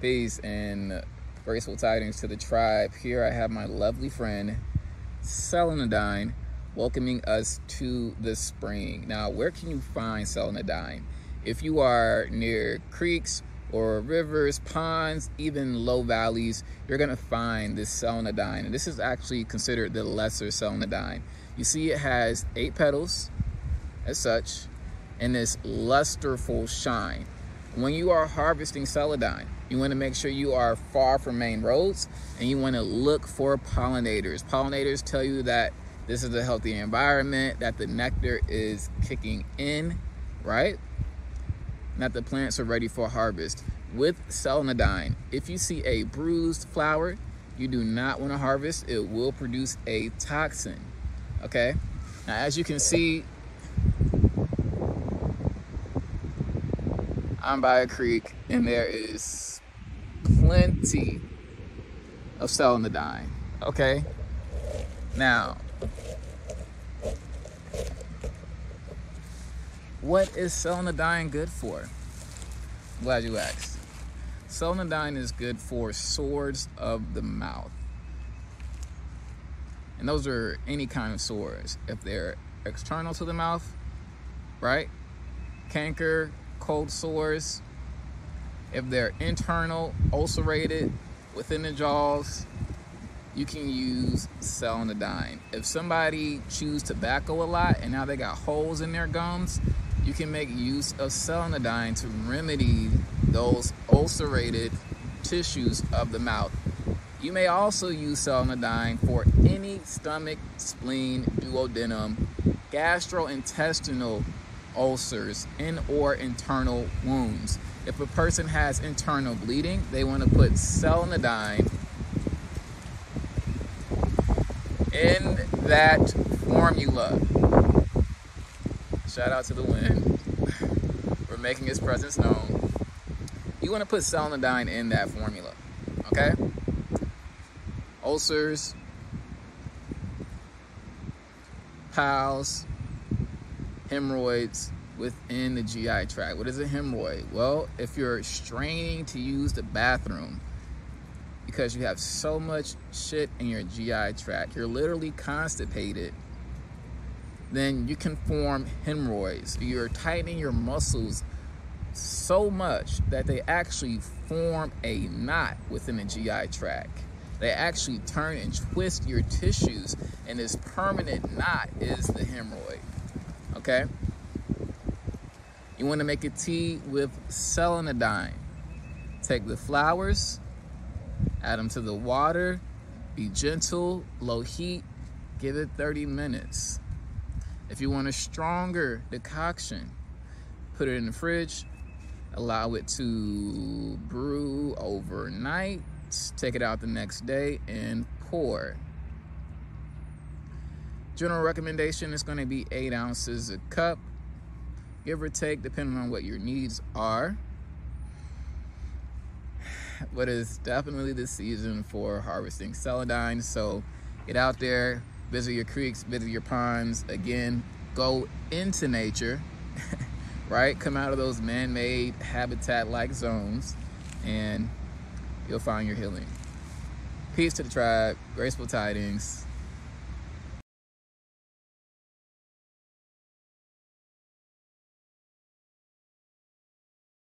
Peace and graceful tidings to the tribe. Here I have my lovely friend, Celandine, welcoming us to the spring. Now, where can you find Celandine? If you are near creeks or rivers, ponds, even low valleys, you're gonna find this Celandine. And this is actually considered the lesser Celandine. You see it has eight petals as such, and this lusterful shine. When you are harvesting celandine, you want to make sure you are far from main roads and you want to look for pollinators. Pollinators tell you that this is a healthy environment, that the nectar is kicking in, right? And That the plants are ready for harvest. With celandine, if you see a bruised flower, you do not want to harvest. It will produce a toxin, okay? Now, as you can see, I'm by a creek and there is plenty of celandine. Okay. Now, what is selling the celandine good for? Glad you asked. Celandine is good for sores of the mouth. And those are any kind of sores. If they're external to the mouth, right? Canker, cold sores, if they're internal, ulcerated within the jaws, you can use celandine. If somebody chews tobacco a lot and now they got holes in their gums, you can make use of celandine to remedy those ulcerated tissues of the mouth. You may also use celandine for any stomach, spleen, duodenum, gastrointestinal ulcers and or internal wounds. If a person has internal bleeding, they want to put celandine in that formula. Shout out to the wind for making his presence known. You want to put celandine in that formula, okay? Ulcers, piles, hemorrhoids within the GI tract. What is a hemorrhoid? Well, if you're straining to use the bathroom because you have so much shit in your GI tract, you're literally constipated, then you can form hemorrhoids. You're tightening your muscles so much that they actually form a knot within the GI tract. They actually turn and twist your tissues, and this permanent knot is the hemorrhoid okay? You want to make a tea with celandine. Take the flowers, add them to the water, be gentle, low heat, give it 30 minutes. If you want a stronger decoction, put it in the fridge, allow it to brew overnight, take it out the next day and pour. General recommendation is going to be eight ounces a cup, give or take, depending on what your needs are. But it's definitely the season for harvesting celandine. So get out there, visit your creeks, visit your ponds. Again, go into nature, right? Come out of those man-made habitat-like zones and you'll find your healing. Peace to the tribe, graceful tidings.